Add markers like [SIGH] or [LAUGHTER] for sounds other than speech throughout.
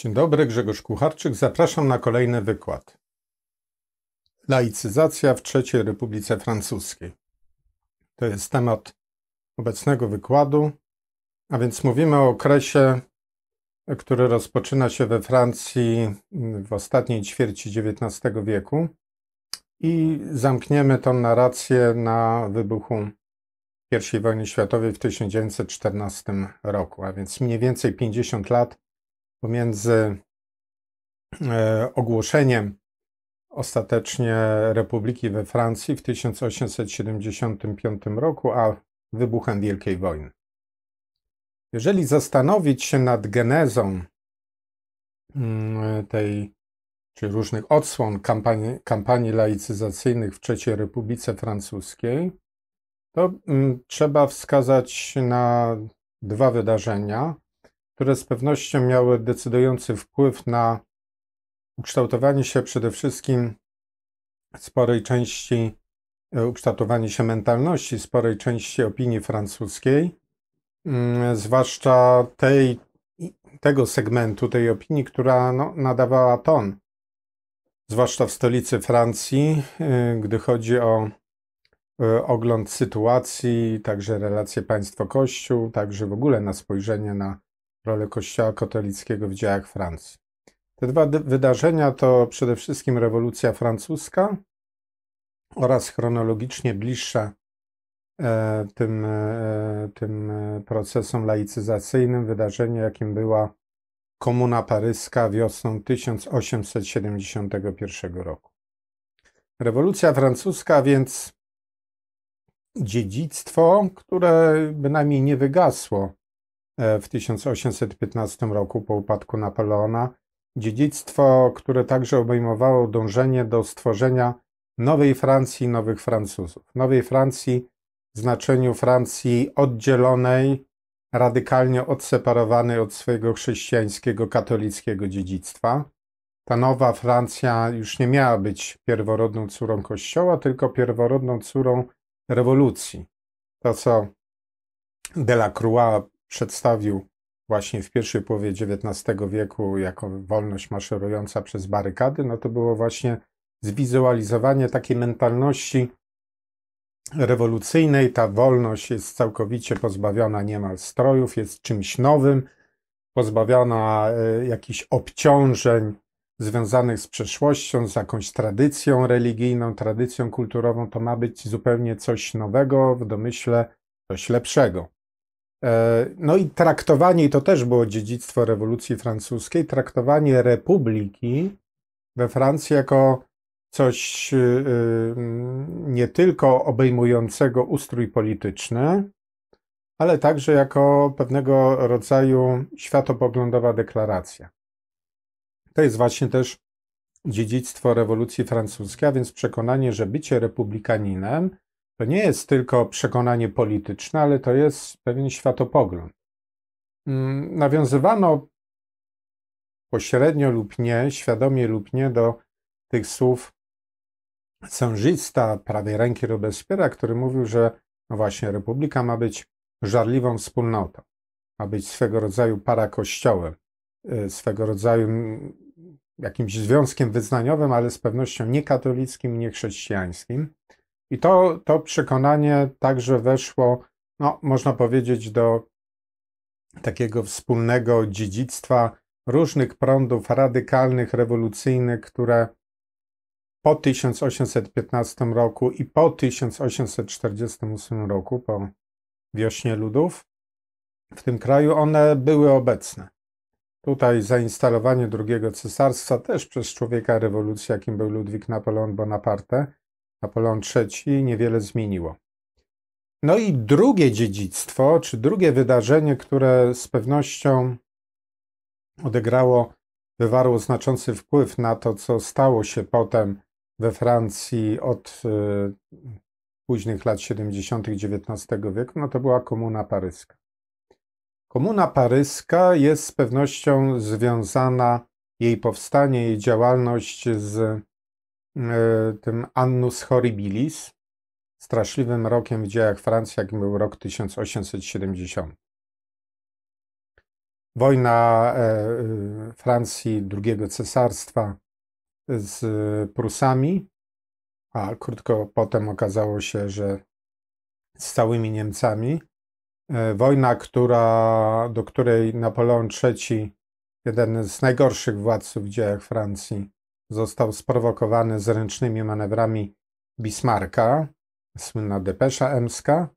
Dzień dobry, Grzegorz Kucharczyk. Zapraszam na kolejny wykład. Laicyzacja w III Republice Francuskiej. To jest temat obecnego wykładu, a więc mówimy o okresie, który rozpoczyna się we Francji w ostatniej ćwierci XIX wieku i zamkniemy tą narrację na wybuchu I wojny światowej w 1914 roku, a więc mniej więcej 50 lat pomiędzy e, ogłoszeniem ostatecznie Republiki we Francji w 1875 roku, a wybuchem Wielkiej Wojny. Jeżeli zastanowić się nad genezą mm, tej, czy różnych odsłon kampanii, kampanii laicyzacyjnych w III Republice Francuskiej, to mm, trzeba wskazać na dwa wydarzenia, które z pewnością miały decydujący wpływ na ukształtowanie się przede wszystkim sporej części, e, ukształtowanie się mentalności sporej części opinii francuskiej, zwłaszcza tej, tego segmentu, tej opinii, która no, nadawała ton, zwłaszcza w stolicy Francji, e, gdy chodzi o e, ogląd sytuacji, także relacje państwo-kościół, także w ogóle na spojrzenie na rolę Kościoła katolickiego w dziejach Francji. Te dwa wydarzenia to przede wszystkim rewolucja francuska oraz chronologicznie bliższe e, tym, e, tym procesom laicyzacyjnym wydarzenie, jakim była Komuna Paryska wiosną 1871 roku. Rewolucja francuska więc dziedzictwo, które bynajmniej nie wygasło E, w 1815 roku po upadku Napoleona. Dziedzictwo, które także obejmowało dążenie do stworzenia nowej Francji, nowych Francuzów. Nowej Francji znaczeniu Francji oddzielonej, radykalnie odseparowanej od swojego chrześcijańskiego, katolickiego dziedzictwa. Ta nowa Francja już nie miała być pierworodną córą Kościoła, tylko pierworodną córą rewolucji. To, co Delacroix przedstawił właśnie w pierwszej połowie XIX wieku jako wolność maszerująca przez barykady, no to było właśnie zwizualizowanie takiej mentalności rewolucyjnej. Ta wolność jest całkowicie pozbawiona niemal strojów, jest czymś nowym, pozbawiona e, jakichś obciążeń związanych z przeszłością, z jakąś tradycją religijną, tradycją kulturową. To ma być zupełnie coś nowego, w domyśle coś lepszego. E, no i traktowanie, i to też było dziedzictwo rewolucji francuskiej, traktowanie republiki we Francji jako coś y, y, nie tylko obejmującego ustrój polityczny, ale także jako pewnego rodzaju światopoglądowa deklaracja. To jest właśnie też dziedzictwo rewolucji francuskiej, a więc przekonanie, że bycie republikaninem to nie jest tylko przekonanie polityczne, ale to jest pewien światopogląd. Mm, nawiązywano pośrednio lub nie, świadomie lub nie, do tych słów sężysta prawej ręki Robespiera, który mówił, że no właśnie republika ma być żarliwą wspólnotą, ma być swego rodzaju parakościołem, y, swego rodzaju mm, jakimś związkiem wyznaniowym, ale z pewnością nie katolickim, nie chrześcijańskim. I to, to przekonanie także weszło, no, można powiedzieć, do takiego wspólnego dziedzictwa różnych prądów radykalnych, rewolucyjnych, które po 1815 roku i po 1848 roku, po wiośnie ludów, w tym kraju one były obecne. Tutaj zainstalowanie drugiego cesarstwa też przez człowieka rewolucji, jakim był Ludwik Napoleon Bonaparte, Napoleon III niewiele zmieniło. No i drugie dziedzictwo, czy drugie wydarzenie, które z pewnością odegrało, wywarło znaczący wpływ na to, co stało się potem we Francji od y, późnych lat 70. XIX wieku, no to była Komuna Paryska. Komuna paryska jest z pewnością związana, jej powstanie, jej działalność z e, tym Annus Horribilis, straszliwym rokiem w dziejach Francji, jakim był rok 1870. Wojna e, Francji II cesarstwa z Prusami, a krótko potem okazało się, że z całymi Niemcami. E, wojna, która, do której Napoleon III, jeden z najgorszych władców w dziejach Francji, został sprowokowany zręcznymi manewrami Bismarcka, słynna depesza emska.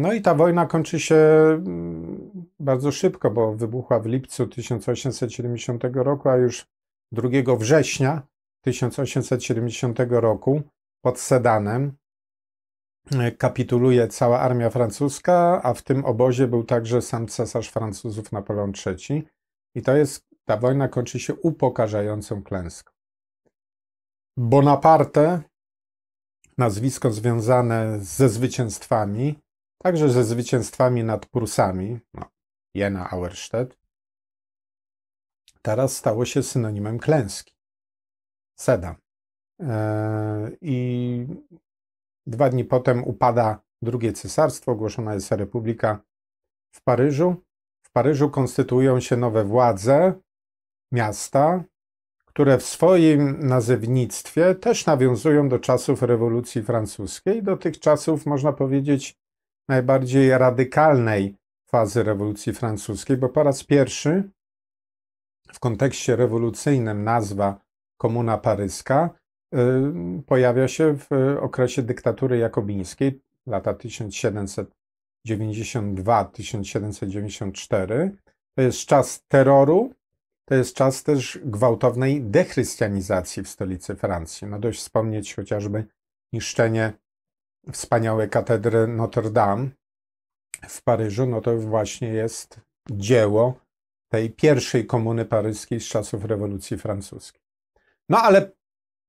No i ta wojna kończy się mm, bardzo szybko, bo wybuchła w lipcu 1870 roku, a już 2 września 1870 roku pod Sedanem e, kapituluje cała armia francuska, a w tym obozie był także sam cesarz Francuzów Napoleon III. I to jest, ta wojna kończy się upokarzającą klęską. Bonaparte, nazwisko związane ze zwycięstwami, także ze zwycięstwami nad Prusami, no, Jena Auerstedt, teraz stało się synonimem klęski. Sedan. E, I dwa dni potem upada drugie cesarstwo, ogłoszona jest republika w Paryżu. W Paryżu konstytuują się nowe władze, miasta, które w swoim nazewnictwie też nawiązują do czasów rewolucji francuskiej, do tych czasów, można powiedzieć, najbardziej radykalnej fazy rewolucji francuskiej, bo po raz pierwszy w kontekście rewolucyjnym nazwa Komuna Paryska y, pojawia się w okresie dyktatury jakobińskiej, lata 1792-1794. To jest czas terroru, to jest czas też gwałtownej dechrystianizacji w stolicy Francji. No dość wspomnieć chociażby niszczenie wspaniałej katedry Notre Dame w Paryżu, no to właśnie jest dzieło tej pierwszej komuny paryskiej z czasów rewolucji francuskiej. No ale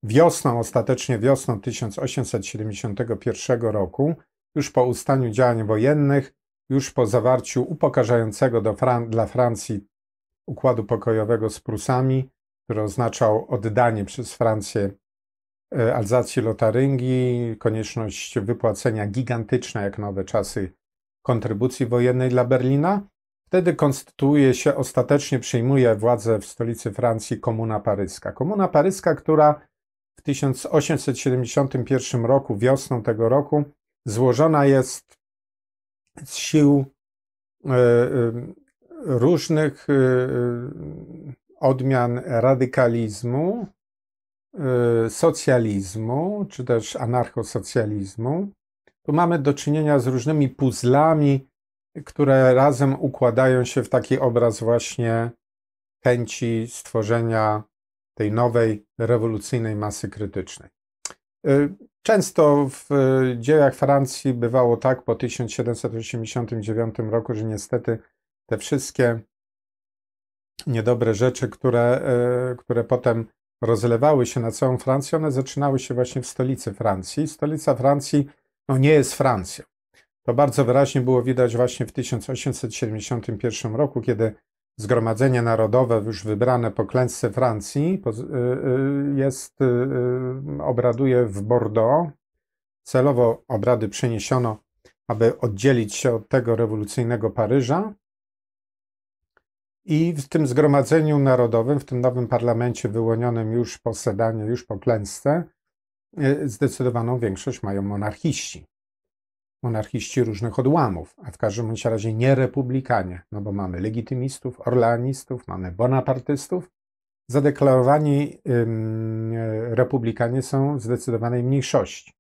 wiosną, ostatecznie wiosną 1871 roku, już po ustaniu działań wojennych, już po zawarciu upokarzającego Fran dla Francji układu pokojowego z Prusami, który oznaczał oddanie przez Francję e, Alzacji Lotaryngii, konieczność wypłacenia gigantycznej, jak nowe czasy, kontrybucji wojennej dla Berlina, Wtedy konstytuuje się, ostatecznie przyjmuje władzę w stolicy Francji Komuna Paryska. Komuna Paryska, która w 1871 roku, wiosną tego roku, złożona jest z sił e, e, różnych e, odmian radykalizmu, socjalizmu, czy też anarchosocjalizmu. Tu mamy do czynienia z różnymi puzzlami, które razem układają się w taki obraz właśnie chęci stworzenia tej nowej, rewolucyjnej masy krytycznej. Y, często w dziejach Francji bywało tak po 1789 roku, że niestety te wszystkie niedobre rzeczy, które, y, które potem rozlewały się na całą Francję, one zaczynały się właśnie w stolicy Francji. Stolica Francji no, nie jest Francją. To bardzo wyraźnie było widać właśnie w 1871 roku, kiedy Zgromadzenie Narodowe, już wybrane po klęsce Francji, y, y, jest, y, obraduje w Bordeaux. Celowo obrady przeniesiono, aby oddzielić się od tego rewolucyjnego Paryża. I w tym Zgromadzeniu Narodowym, w tym nowym parlamencie wyłonionym już po Sedanie, już po klęsce, zdecydowaną większość mają monarchiści monarchiści różnych odłamów, a w każdym razie nie republikanie, no bo mamy legitymistów, orleanistów, mamy bonapartystów. Zadeklarowani republikanie są w zdecydowanej mniejszości.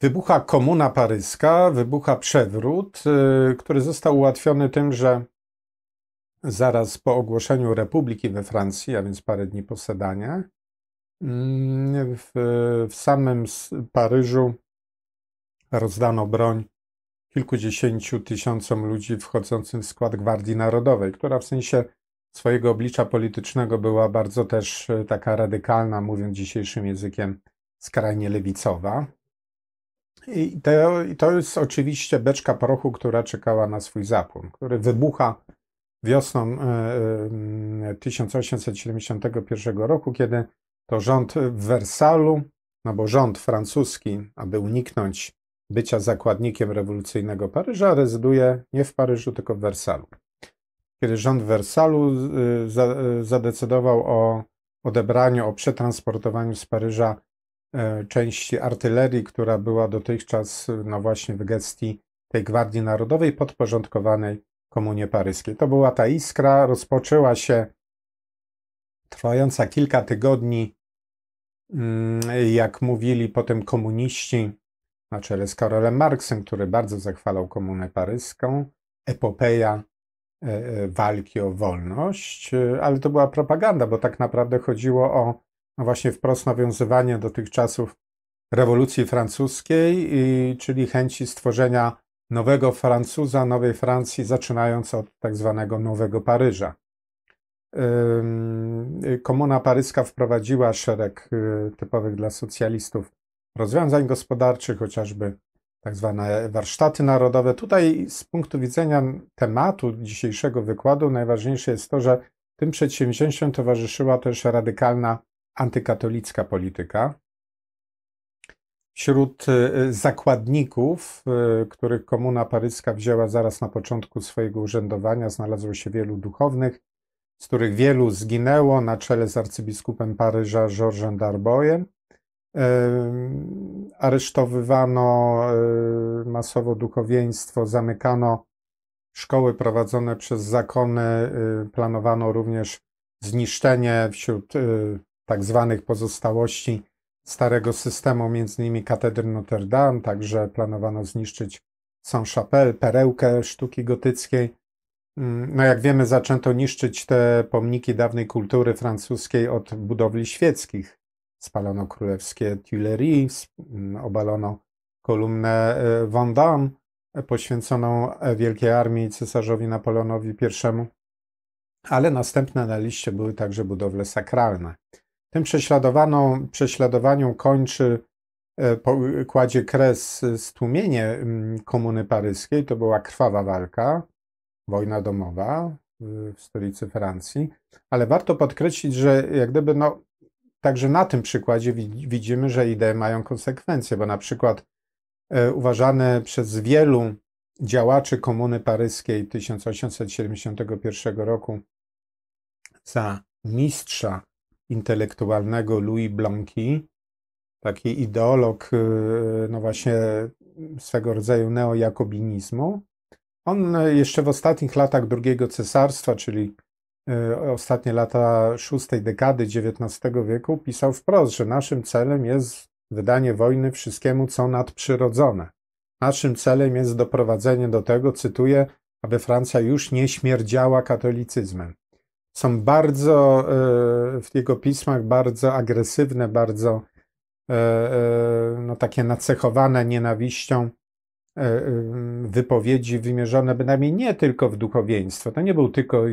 Wybucha komuna paryska, wybucha przewrót, yy, który został ułatwiony tym, że zaraz po ogłoszeniu republiki we Francji, a więc parę dni po w, w samym Paryżu rozdano broń kilkudziesięciu tysiącom ludzi wchodzącym w skład Gwardii Narodowej, która w sensie swojego oblicza politycznego była bardzo też e, taka radykalna, mówiąc dzisiejszym językiem, skrajnie lewicowa. I to, I to jest oczywiście beczka prochu, która czekała na swój zapłon, który wybucha wiosną 1871 e, e, roku, kiedy to rząd w Wersalu, no bo rząd francuski, aby uniknąć bycia zakładnikiem rewolucyjnego Paryża, rezyduje nie w Paryżu, tylko w Wersalu. Kiedy rząd w Wersalu e, zadecydował o odebraniu, o przetransportowaniu z Paryża części artylerii, która była dotychczas no właśnie w gestii tej Gwardii Narodowej podporządkowanej Komunie Paryskiej. To była ta iskra, rozpoczęła się trwająca kilka tygodni, mm, jak mówili potem komuniści na czele z Karolem Marksem, który bardzo zachwalał Komunę Paryską, epopeja e, e, walki o wolność, e, ale to była propaganda, bo tak naprawdę chodziło o no właśnie wprost nawiązywanie do tych czasów rewolucji francuskiej, czyli chęci stworzenia nowego Francuza, nowej Francji, zaczynając od tak zwanego Nowego Paryża. Komuna paryska wprowadziła szereg typowych dla socjalistów rozwiązań gospodarczych, chociażby tak zwane warsztaty narodowe. Tutaj z punktu widzenia tematu dzisiejszego wykładu najważniejsze jest to, że tym przedsięwzięciom towarzyszyła też radykalna antykatolicka polityka. Wśród y, zakładników, y, których Komuna Paryska wzięła zaraz na początku swojego urzędowania, znalazło się wielu duchownych, z których wielu zginęło na czele z arcybiskupem Paryża Georgesem Darboyem. Aresztowywano y, masowo duchowieństwo, zamykano szkoły prowadzone przez zakony, planowano również zniszczenie wśród tak zwanych pozostałości starego systemu, między innymi katedry Notre Dame, także planowano zniszczyć Saint-Chapelle, perełkę sztuki gotyckiej. Mm, no jak wiemy, zaczęto niszczyć te pomniki dawnej kultury francuskiej od budowli świeckich. Spalono królewskie Tuileries, mm, obalono kolumnę e, Vendôme poświęconą Wielkiej Armii cesarzowi Napoleonowi I, ale następne na liście były także budowle sakralne. Tym prześladowaniu kończy, e, kładzie kres stłumienie mm, komuny paryskiej. To była krwawa walka, wojna domowa w stolicy Francji, ale warto podkreślić, że jak gdyby no, także na tym przykładzie widzimy, że idee mają konsekwencje, bo na przykład e, uważane przez wielu działaczy komuny paryskiej 1871 roku za mistrza intelektualnego Louis Blanqui, taki ideolog, y, no właśnie swego rodzaju neojakobinizmu. On jeszcze w ostatnich latach drugiego cesarstwa, czyli ostatnie lata szóstej dekady XIX wieku, pisał wprost, że naszym celem jest wydanie wojny wszystkiemu, co nadprzyrodzone. Naszym celem jest doprowadzenie do tego, cytuję, aby Francja już nie śmierdziała katolicyzmem są bardzo e, w jego pismach bardzo agresywne, bardzo e, e, no, takie nacechowane nienawiścią wypowiedzi wymierzone bynajmniej nie tylko w duchowieństwo. To nie był tylko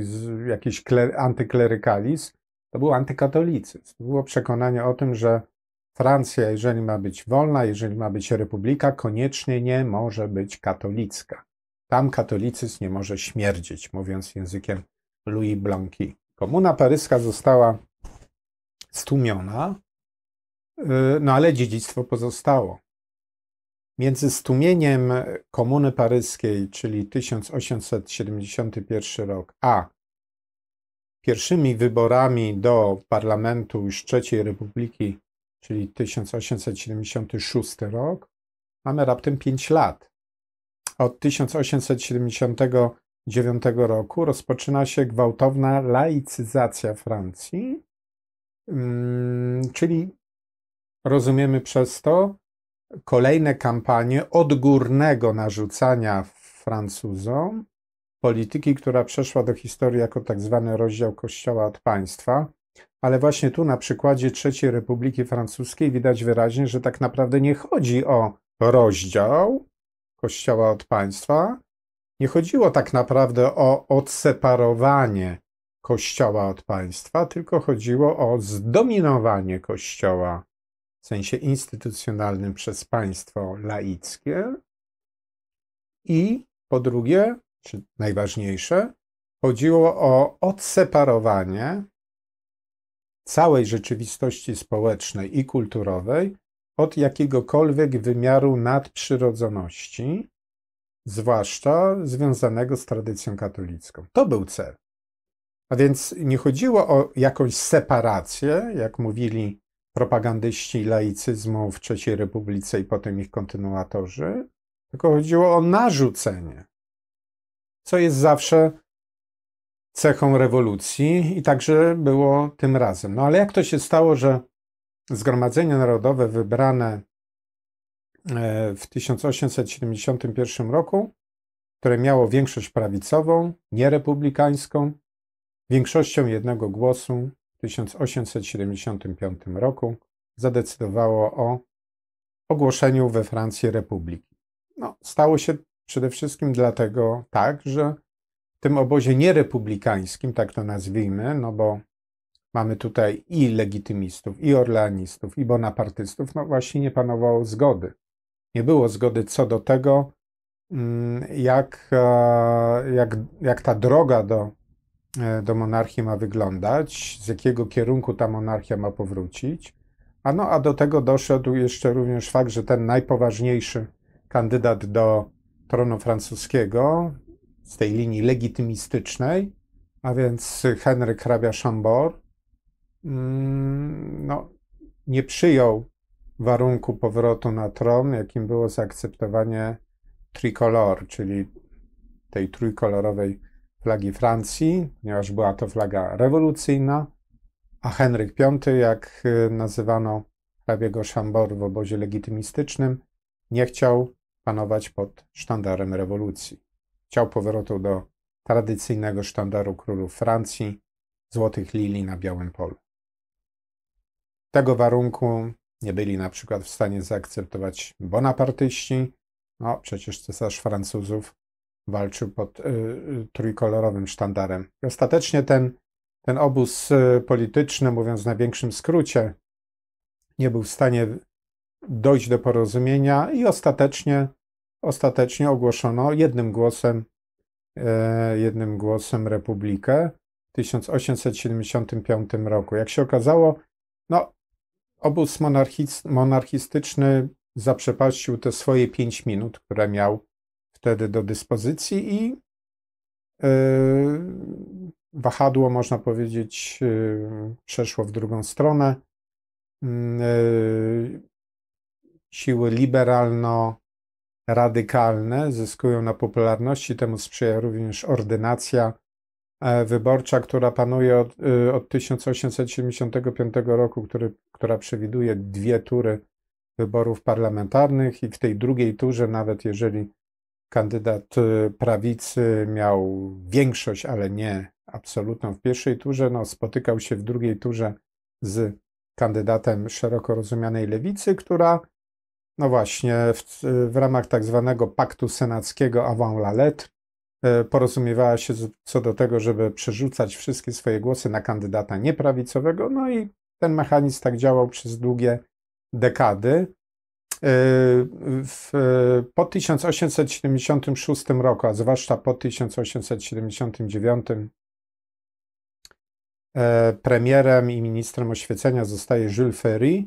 jakiś antyklerykalizm, to był antykatolicyzm. To było przekonanie o tym, że Francja, jeżeli ma być wolna, jeżeli ma być republika, koniecznie nie może być katolicka. Tam katolicyzm nie może śmierdzieć, mówiąc językiem Louis Blanqui. Komuna paryska została stłumiona, y, no ale dziedzictwo pozostało. Między stłumieniem Komuny Paryskiej, czyli 1871 rok, a pierwszymi wyborami do parlamentu już III Republiki, czyli 1876 rok, mamy raptem 5 lat. Od 1870 1909 roku rozpoczyna się gwałtowna laicyzacja Francji, mm, czyli rozumiemy przez to kolejne kampanie odgórnego narzucania Francuzom polityki, która przeszła do historii jako tak zwany rozdział Kościoła od państwa. Ale właśnie tu na przykładzie III Republiki Francuskiej widać wyraźnie, że tak naprawdę nie chodzi o rozdział Kościoła od państwa, nie chodziło tak naprawdę o odseparowanie Kościoła od państwa, tylko chodziło o zdominowanie Kościoła w sensie instytucjonalnym przez państwo laickie. I po drugie, czy najważniejsze, chodziło o odseparowanie całej rzeczywistości społecznej i kulturowej od jakiegokolwiek wymiaru nadprzyrodzoności, zwłaszcza związanego z tradycją katolicką. To był cel. A więc nie chodziło o jakąś separację, jak mówili propagandyści laicyzmu w III Republice i potem ich kontynuatorzy, tylko chodziło o narzucenie, co jest zawsze cechą rewolucji i także było tym razem. No ale jak to się stało, że Zgromadzenie Narodowe wybrane e, w 1871 roku, które miało większość prawicową, nierepublikańską, większością jednego głosu 1875 roku zadecydowało o ogłoszeniu we Francji republiki. No, stało się przede wszystkim dlatego tak, że w tym obozie nierepublikańskim, tak to nazwijmy, no bo mamy tutaj i legitymistów, i orleanistów, i bonapartystów, no właśnie nie panowało zgody. Nie było zgody co do tego, mm, jak, e, jak, jak ta droga do, do monarchii ma wyglądać, z jakiego kierunku ta monarchia ma powrócić. A, no, a do tego doszedł jeszcze również fakt, że ten najpoważniejszy kandydat do tronu francuskiego z tej linii legitymistycznej, a więc Henryk hrabia Chambord, mm, no, nie przyjął warunku powrotu na tron, jakim było zaakceptowanie tricolor, czyli tej trójkolorowej flagi Francji, ponieważ była to flaga rewolucyjna, a Henryk V, jak nazywano hrabiego Chambord w obozie legitymistycznym, nie chciał panować pod sztandarem rewolucji. Chciał powrotu do tradycyjnego sztandaru królów Francji, złotych lilii na białym polu. Tego warunku nie byli na przykład w stanie zaakceptować bonapartyści. No, przecież cesarz Francuzów walczył pod y, y, trójkolorowym sztandarem. I ostatecznie ten, ten obóz y, polityczny, mówiąc w największym skrócie, nie był w stanie dojść do porozumienia i ostatecznie, ostatecznie ogłoszono jednym głosem, e, jednym głosem republikę w 1875 roku. Jak się okazało, no, obóz monarchistyczny zaprzepaścił te swoje pięć minut, które miał wtedy do dyspozycji i yy, wahadło, można powiedzieć, yy, przeszło w drugą stronę. Yy, siły liberalno-radykalne zyskują na popularności. Temu sprzyja również ordynacja e, wyborcza, która panuje od, od 1875 roku, który, która przewiduje dwie tury wyborów parlamentarnych i w tej drugiej turze, nawet jeżeli kandydat y, prawicy miał większość, ale nie absolutną w pierwszej turze, no, spotykał się w drugiej turze z kandydatem szeroko rozumianej lewicy, która no właśnie, w, w ramach tak zwanego paktu senackiego avant la lettre e, porozumiewała się co do tego, żeby przerzucać wszystkie swoje głosy na kandydata nieprawicowego, no i ten mechanizm tak działał przez długie dekady. E, w, po 1876 roku, a zwłaszcza po 1879, e, premierem i ministrem oświecenia zostaje Jules Ferry,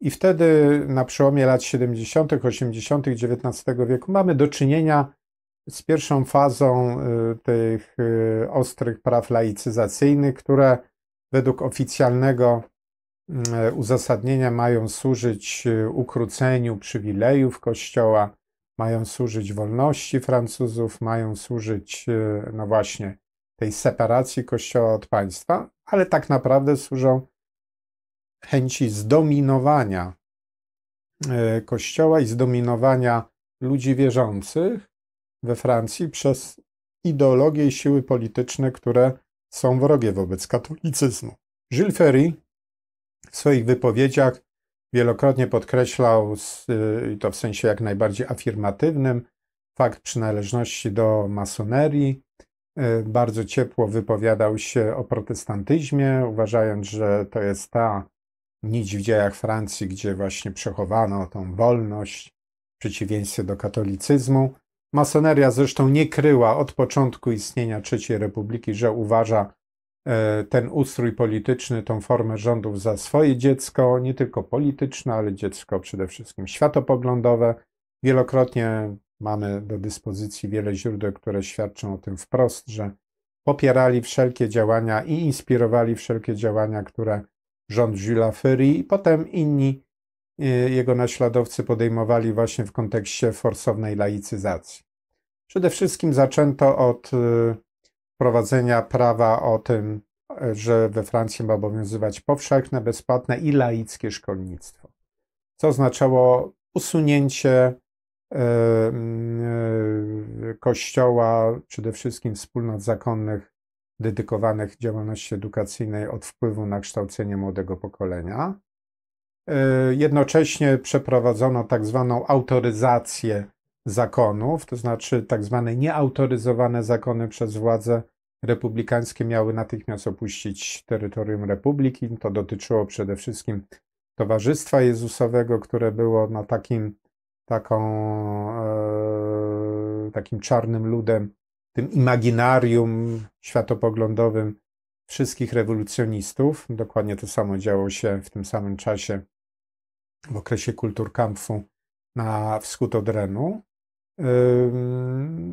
i wtedy na przełomie lat 70., 80. XIX wieku mamy do czynienia z pierwszą fazą y, tych y, ostrych praw laicyzacyjnych, które według oficjalnego uzasadnienia mają służyć ukróceniu przywilejów Kościoła, mają służyć wolności Francuzów, mają służyć, no właśnie, tej separacji Kościoła od państwa, ale tak naprawdę służą chęci zdominowania e, Kościoła i zdominowania ludzi wierzących we Francji przez ideologie i siły polityczne, które są wrogie wobec katolicyzmu. Gilles Ferry w swoich wypowiedziach wielokrotnie podkreślał, e, i to w sensie jak najbardziej afirmatywnym, fakt przynależności do masonerii. E, bardzo ciepło wypowiadał się o protestantyzmie, uważając, że to jest ta nić w dziejach Francji, gdzie właśnie przechowano tą wolność w przeciwieństwie do katolicyzmu. Masoneria zresztą nie kryła od początku istnienia III Republiki, że uważa ten ustrój polityczny, tą formę rządów za swoje dziecko, nie tylko polityczne, ale dziecko przede wszystkim światopoglądowe. Wielokrotnie mamy do dyspozycji wiele źródeł, które świadczą o tym wprost, że popierali wszelkie działania i inspirowali wszelkie działania, które rząd Jules Ferry i potem inni e, jego naśladowcy podejmowali właśnie w kontekście forsownej laicyzacji. Przede wszystkim zaczęto od e, wprowadzenia prawa o tym, e, że we Francji ma obowiązywać powszechne, bezpłatne i laickie szkolnictwo, co oznaczało usunięcie Kościoła, przede wszystkim wspólnot zakonnych dedykowanych działalności edukacyjnej od wpływu na kształcenie młodego pokolenia. E, jednocześnie przeprowadzono tak zwaną autoryzację zakonów, to znaczy tak zwane nieautoryzowane zakony przez władze republikańskie miały natychmiast opuścić terytorium republiki. To dotyczyło przede wszystkim Towarzystwa Jezusowego, które było na takim, taką, e, takim czarnym ludem tym imaginarium światopoglądowym wszystkich rewolucjonistów. Dokładnie to samo działo się w tym samym czasie w okresie kulturkampfu na wschód od Renu.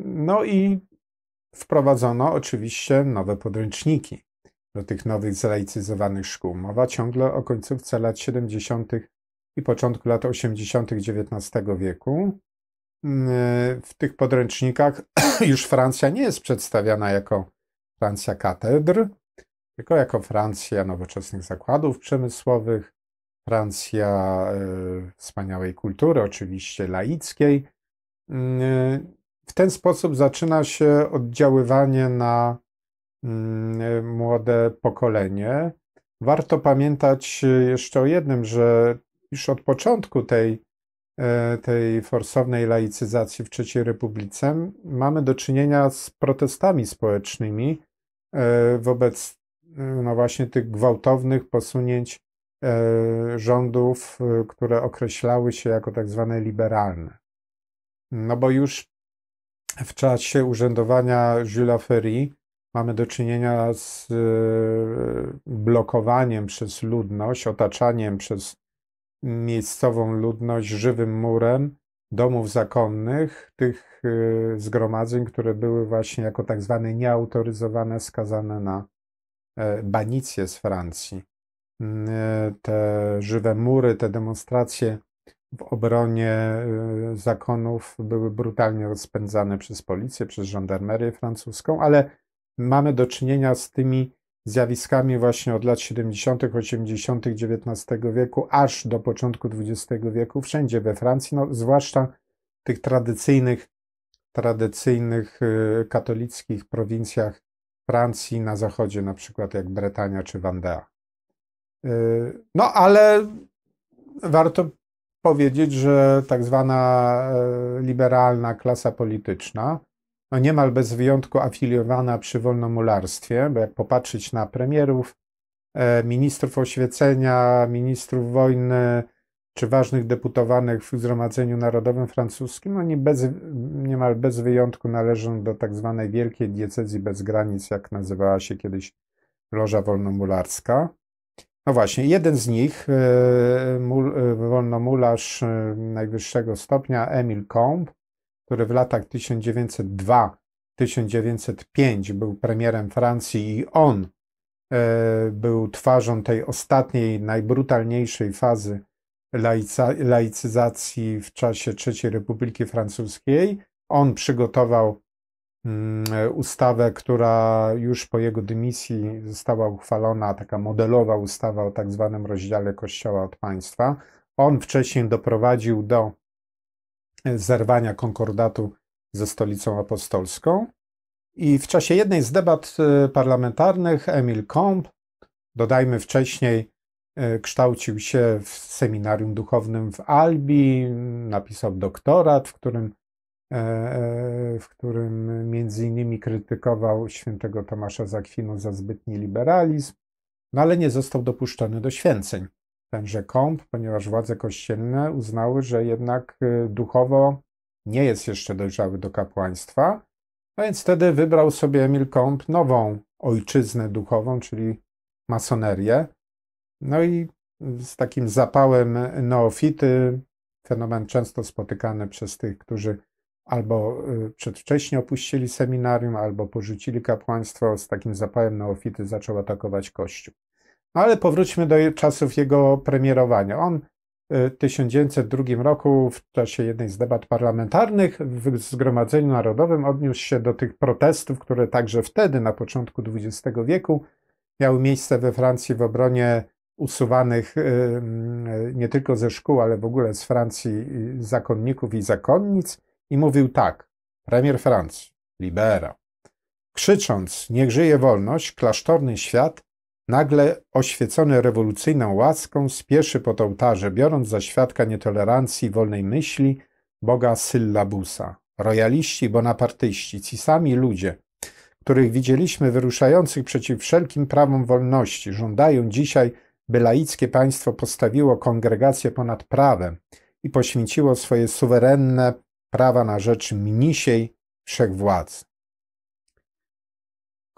No i wprowadzono oczywiście nowe podręczniki do tych nowych zlaicyzowanych szkół. Mowa ciągle o końcówce lat 70. i początku lat 80. XIX wieku w tych podręcznikach [CLEARS THROAT] już Francja nie jest przedstawiana jako Francja katedr, tylko jako Francja nowoczesnych zakładów przemysłowych, Francja e, wspaniałej kultury, oczywiście laickiej. Mm, w ten sposób zaczyna się oddziaływanie na mm, młode pokolenie. Warto pamiętać jeszcze o jednym, że już od początku tej E, tej forsownej laicyzacji w III Republice, mamy do czynienia z protestami społecznymi e, wobec no właśnie tych gwałtownych posunięć e, rządów, które określały się jako tak zwane liberalne. No bo już w czasie urzędowania Jules Ferry mamy do czynienia z blokowaniem przez ludność, otaczaniem przez miejscową ludność żywym murem domów zakonnych, tych y, zgromadzeń, które były właśnie jako tak zwane nieautoryzowane, skazane na e, banicję z Francji. Mm, e, te żywe mury, te demonstracje w obronie y, zakonów były brutalnie rozpędzane przez policję, przez żandarmerię francuską, ale mamy do czynienia z tymi zjawiskami właśnie od lat 70., 80. XIX wieku aż do początku XX wieku wszędzie we Francji, no, zwłaszcza tych tradycyjnych, tradycyjnych y, katolickich prowincjach Francji na zachodzie, na przykład jak Bretania czy Vendée. Y, no ale warto powiedzieć, że tak zwana y, liberalna klasa polityczna no niemal bez wyjątku afiliowana przy wolnomularstwie, bo jak popatrzeć na premierów, e, ministrów oświecenia, ministrów wojny, czy ważnych deputowanych w Zgromadzeniu Narodowym Francuskim, oni bez, niemal bez wyjątku należą do tak zwanej Wielkiej Diecezji Bez Granic, jak nazywała się kiedyś Loża Wolnomularska. No właśnie, jeden z nich, e, e, wolnomularz najwyższego stopnia, Emil Combe, który w latach 1902-1905 był premierem Francji i on e, był twarzą tej ostatniej, najbrutalniejszej fazy laicyzacji w czasie III Republiki Francuskiej. On przygotował ustawę, która już po jego dymisji została uchwalona, taka modelowa ustawa o tak zwanym rozdziale Kościoła od państwa. On wcześniej doprowadził do zerwania konkordatu ze stolicą apostolską. I w czasie jednej z debat e, parlamentarnych Emil Combe, dodajmy wcześniej, e, kształcił się w seminarium duchownym w Albi, napisał doktorat, w którym, e, w którym między innymi krytykował świętego Tomasza Zakwinu za zbytni liberalizm, no ale nie został dopuszczony do święceń. tenże Komp, ponieważ władze kościelne uznały, że jednak y, duchowo nie jest jeszcze dojrzały do kapłaństwa, a więc wtedy wybrał sobie Emil Komp nową ojczyznę duchową, czyli masonerię. No i z takim zapałem neofity, fenomen często spotykany przez tych, którzy albo y, przedwcześnie opuścili seminarium, albo porzucili kapłaństwo, z takim zapałem neofity zaczął atakować Kościół. No ale powróćmy do czasów jego premierowania. On w 1902 roku w czasie jednej z debat parlamentarnych w Zgromadzeniu Narodowym odniósł się do tych protestów, które także wtedy, na początku XX wieku, miały miejsce we Francji w obronie usuwanych y, nie tylko ze szkół, ale w ogóle z Francji zakonników i zakonnic i mówił tak, premier Francji, libera, krzycząc, niech żyje wolność, klasztorny świat nagle oświecony rewolucyjną łaską spieszy pod ołtarze, biorąc za świadka nietolerancji wolnej myśli Boga Syllabusa. Rojaliści, bonapartyści, ci sami ludzie, których widzieliśmy wyruszających przeciw wszelkim prawom wolności, żądają dzisiaj, by laickie państwo postawiło kongregację ponad prawem i poświęciło swoje suwerenne prawa na rzecz mnisiej wszechwładz.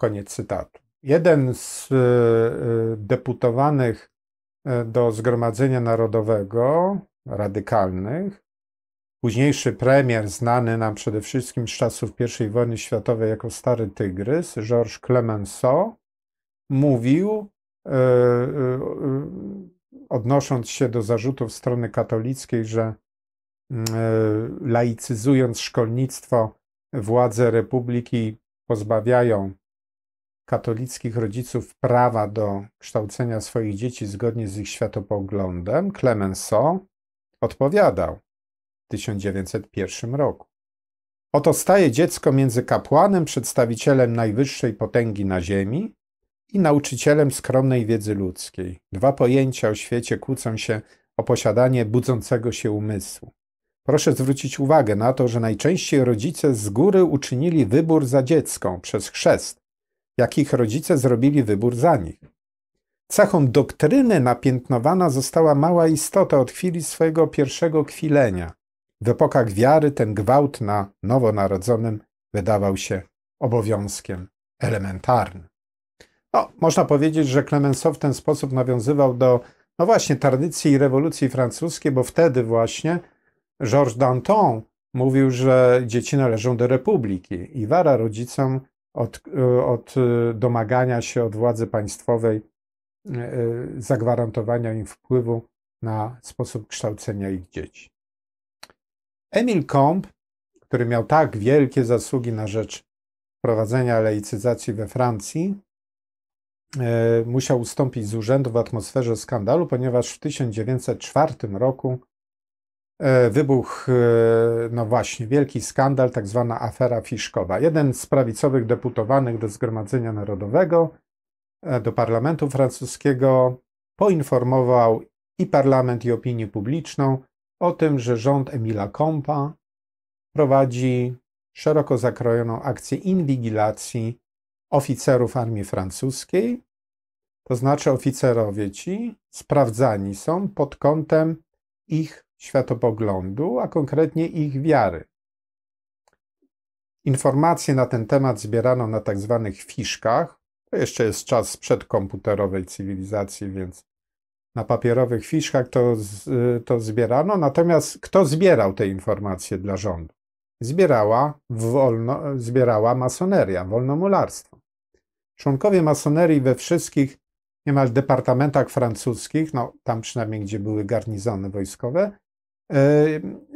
Koniec cytatu. Jeden z e, e, deputowanych e, do Zgromadzenia Narodowego, radykalnych, późniejszy premier, znany nam przede wszystkim z czasów I wojny światowej jako Stary Tygrys, Georges Clemenceau, mówił, odnosząc się do zarzutów strony katolickiej, że laicyzując szkolnictwo, władze republiki pozbawiają katolickich rodziców prawa do kształcenia swoich dzieci zgodnie z ich światopoglądem, Clemenceau odpowiadał w 1901 roku. Oto staje dziecko między kapłanem, przedstawicielem najwyższej potęgi na ziemi i nauczycielem skromnej wiedzy ludzkiej. Dwa pojęcia o świecie kłócą się o posiadanie budzącego się umysłu. Proszę zwrócić uwagę na to, że najczęściej rodzice z góry uczynili wybór za dziecko przez chrzest, jakich rodzice zrobili wybór za nich. Cechą doktryny napiętnowana została mała istota od chwili swojego pierwszego kwilenia. W epokach wiary ten gwałt na nowonarodzonym wydawał się obowiązkiem elementarnym. No, można powiedzieć, że Clemenceau w ten sposób nawiązywał do, no właśnie, tradycji rewolucji francuskiej, bo wtedy właśnie Georges Danton mówił, że dzieci należą do republiki i wara rodzicom od, od domagania się od władzy państwowej e, zagwarantowania im wpływu na sposób kształcenia ich dzieci. Emil Combe, który miał tak wielkie zasługi na rzecz wprowadzenia laicyzacji we Francji, e, musiał ustąpić z urzędu w atmosferze skandalu, ponieważ w 1904 roku E, wybuchł, e, no właśnie, wielki skandal, tak zwana afera Fiszkowa. Jeden z prawicowych deputowanych do Zgromadzenia Narodowego, e, do parlamentu francuskiego, poinformował i parlament, i opinię publiczną o tym, że rząd Emila Compa prowadzi szeroko zakrojoną akcję inwigilacji oficerów armii francuskiej. To znaczy, oficerowie ci sprawdzani są pod kątem ich światopoglądu, a konkretnie ich wiary. Informacje na ten temat zbierano na tak zwanych fiszkach. To jeszcze jest czas przedkomputerowej cywilizacji, więc na papierowych fiszkach to, to zbierano. Natomiast kto zbierał te informacje dla rządu? Zbierała, wolno, zbierała masoneria, wolnomularstwo. Członkowie masonerii we wszystkich niemal departamentach francuskich, no tam przynajmniej gdzie były garnizony wojskowe,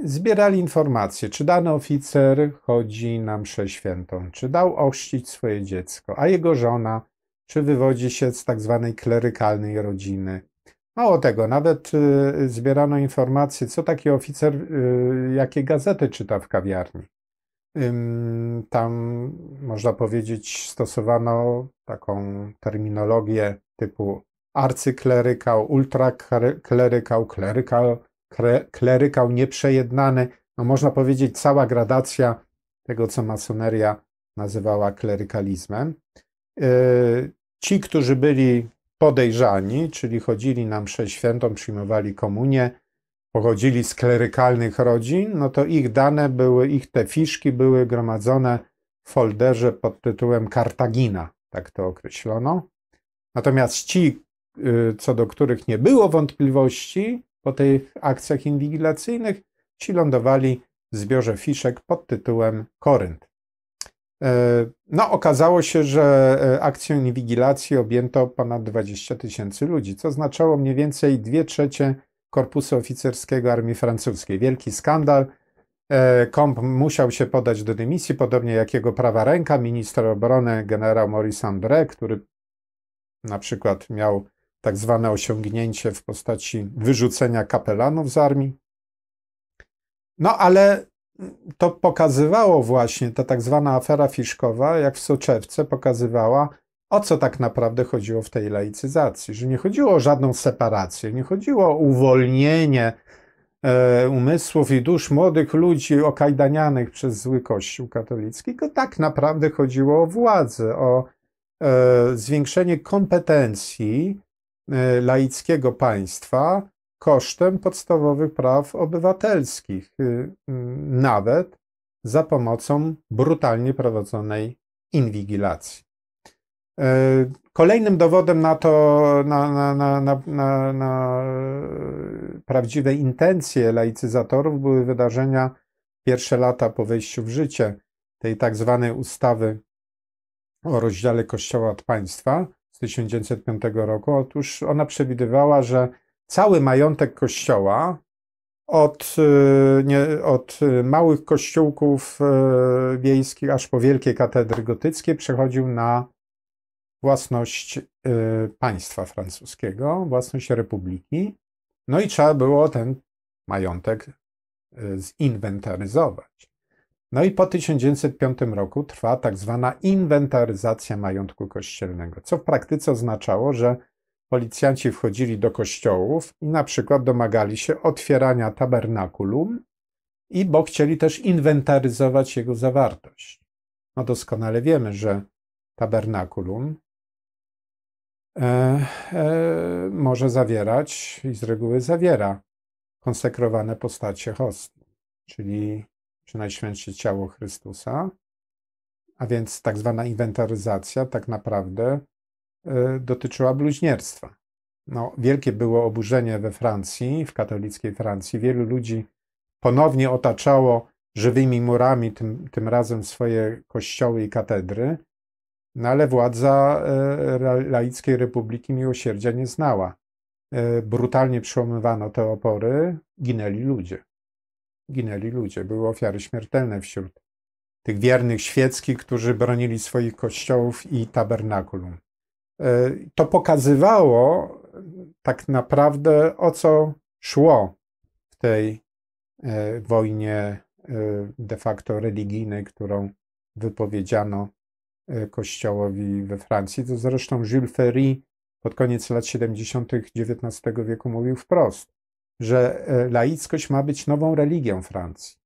zbierali informacje, czy dany oficer chodzi na mszę świętą, czy dał ochrzcić swoje dziecko, a jego żona, czy wywodzi się z tak zwanej klerykalnej rodziny. Mało tego, nawet e, zbierano informacje, co taki oficer, e, jakie gazety czyta w kawiarni. Tam, można powiedzieć, stosowano taką terminologię typu arcyklerykał, ultraklerykał, klerykal, klerykał nieprzejednany, no można powiedzieć cała gradacja tego, co masoneria nazywała klerykalizmem. E, ci, którzy byli podejrzani, czyli chodzili na mszę świętą, przyjmowali komunię, pochodzili z klerykalnych rodzin, no to ich dane były, ich te fiszki były gromadzone w folderze pod tytułem Kartagina, tak to określono. Natomiast ci, y, co do których nie było wątpliwości po tych akcjach inwigilacyjnych, ci lądowali w zbiorze fiszek pod tytułem Korynt. E, no, okazało się, że e, akcją inwigilacji objęto ponad 20 tysięcy ludzi, co oznaczało mniej więcej 2 trzecie korpusu oficerskiego armii francuskiej. Wielki skandal. E, Komp musiał się podać do dymisji, podobnie jak jego prawa ręka, minister obrony generał Maurice André, który na przykład miał tak zwane osiągnięcie w postaci wyrzucenia kapelanów z armii. No ale to pokazywało właśnie, ta tak zwana afera fiszkowa, jak w soczewce pokazywała, o co tak naprawdę chodziło w tej laicyzacji. Że nie chodziło o żadną separację, nie chodziło o uwolnienie e, umysłów i dusz młodych ludzi okajdanianych przez zły Kościół katolicki, tylko tak naprawdę chodziło o władzę, o e, zwiększenie kompetencji laickiego państwa kosztem podstawowych praw obywatelskich, y, nawet za pomocą brutalnie prowadzonej inwigilacji. E, kolejnym dowodem na to, na, na, na, na, prawdziwe intencje laicyzatorów były wydarzenia pierwsze lata po wejściu w życie tej tak zwanej ustawy o rozdziale Kościoła od państwa 1905 roku. Otóż ona przewidywała, że cały majątek kościoła, od, y, nie, od małych kościółków y, wiejskich aż po wielkie katedry gotyckie, przechodził na własność y, państwa francuskiego, własność republiki. No i trzeba było ten majątek zinwentaryzować. No i po 1905 roku trwa tak zwana inwentaryzacja majątku kościelnego, co w praktyce oznaczało, że policjanci wchodzili do kościołów i na przykład domagali się otwierania tabernakulum, i bo chcieli też inwentaryzować jego zawartość. No doskonale wiemy, że tabernakulum e, e, może zawierać i z reguły zawiera konsekrowane postacie hostii, czyli czy Najświętsze Ciało Chrystusa, a więc tak zwana inwentaryzacja tak naprawdę E, dotyczyła bluźnierstwa. No, wielkie było oburzenie we Francji, w katolickiej Francji. Wielu ludzi ponownie otaczało żywymi murami, tym, tym razem swoje kościoły i katedry, no ale władza e, laickiej Republiki Miłosierdzia nie znała. E, brutalnie przełamywano te opory, ginęli ludzie. Ginęli ludzie, były ofiary śmiertelne wśród tych wiernych świeckich, którzy bronili swoich kościołów i tabernakulum. E, to pokazywało tak naprawdę o co szło w tej e, wojnie e, de facto religijnej, którą wypowiedziano Kościołowi we Francji. To zresztą Jules Ferry pod koniec lat 70. XIX wieku mówił wprost, że laickość ma być nową religią Francji.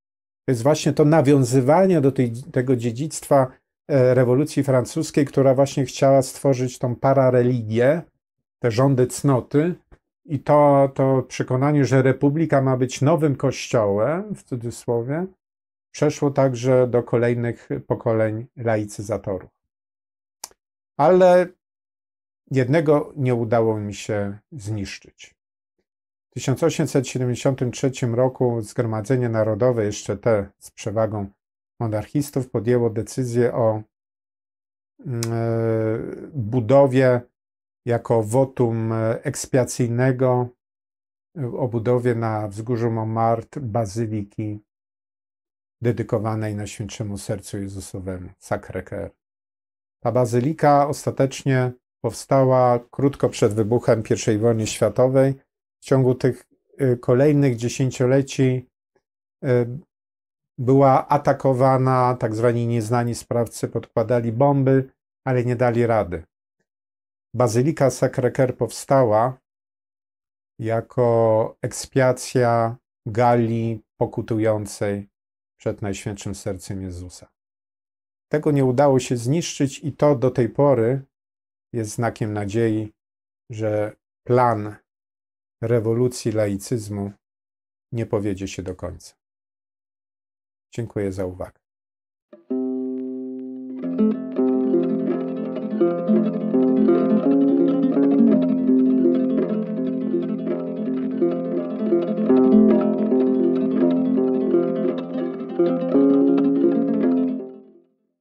To jest właśnie to nawiązywanie do tej, tego dziedzictwa E, rewolucji francuskiej, która właśnie chciała stworzyć tą parareligię, te rządy cnoty i to, to przekonanie, że republika ma być nowym kościołem, w cudzysłowie, przeszło także do kolejnych pokoleń laicyzatorów. Ale jednego nie udało mi się zniszczyć. W 1873 roku Zgromadzenie Narodowe, jeszcze te z przewagą monarchistów podjęło decyzję o mm, e, budowie jako wotum ekspiacyjnego o budowie na wzgórzu Montmartre bazyliki dedykowanej na świętszemu sercu Jezusowemu, Sacré-Cœur. Ta bazylika ostatecznie powstała krótko przed wybuchem I wojny światowej. W ciągu tych y, kolejnych dziesięcioleci y, była atakowana, tak zwani nieznani sprawcy podkładali bomby, ale nie dali rady. Bazylika Sacré-Cœur powstała jako ekspiacja Galii pokutującej przed Najświętszym Sercem Jezusa. Tego nie udało się zniszczyć i to do tej pory jest znakiem nadziei, że plan rewolucji laicyzmu nie powiedzie się do końca. Dziękuję za uwagę.